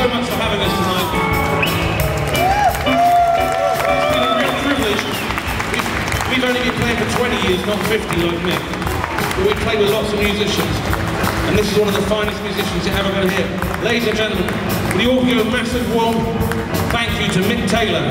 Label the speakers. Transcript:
Speaker 1: so much for having us tonight. It's been a real privilege. We've, we've only been playing for 20 years, not 50 like Mick. But we played with lots of musicians. And this is one of the finest musicians you're ever going to hear. Ladies and gentlemen, will you all give a massive warm thank you to Mick Taylor.